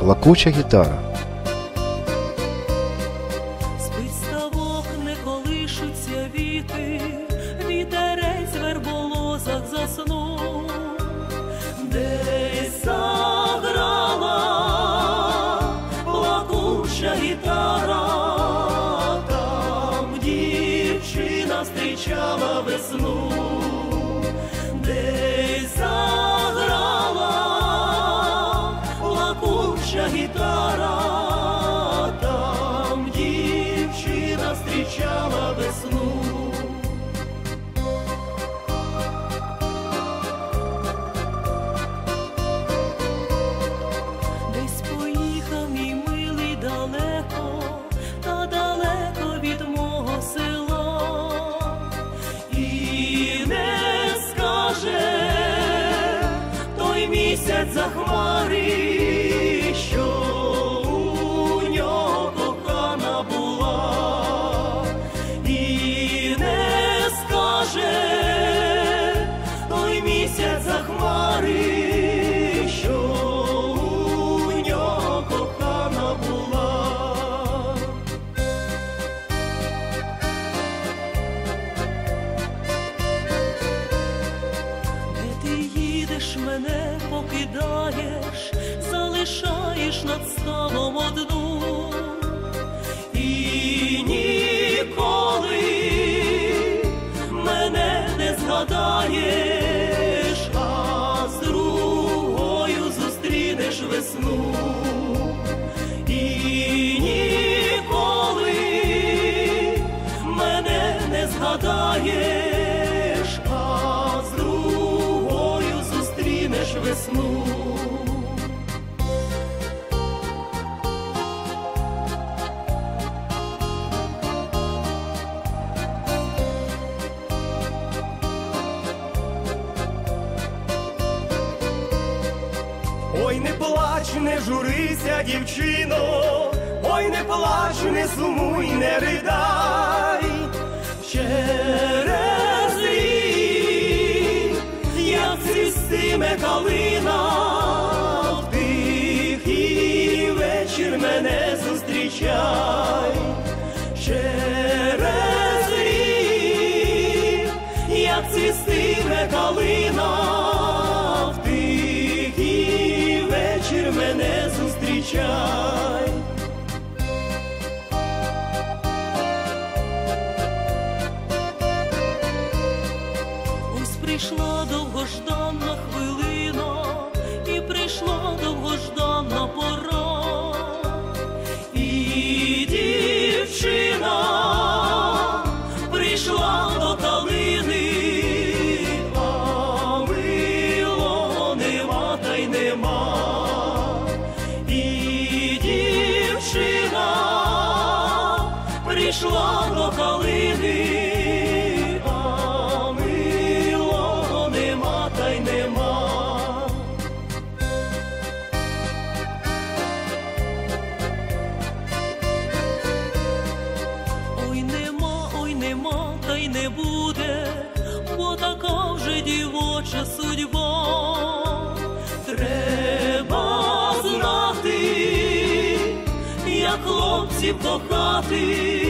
плакуча гітара. Спить ставок, не колишуться віти, вітерець в верболозах заснув, заграла плакуча гітара, там дівчина зустрічала весну, місяць за хмари, що у нього кохана була, і не скаже той місяць за хмари, покидаєш, залишаєш над столом одну і ніколи мене не згадаєш, а з другою зустрінеш весну. Весну. Ой, не плач, не журися, дівчино, ой, не плач, не сумуй, не ридай. Через мене зустрічай. Через рік, як цвістиме калина, в вечір мене зустрічай. Ось прийшла прийшла до калини. а милого нема та й нема. Ой нема, ой нема, та й не буде, бо така вже дівоча судьба. Треба знати, хлопців кохати,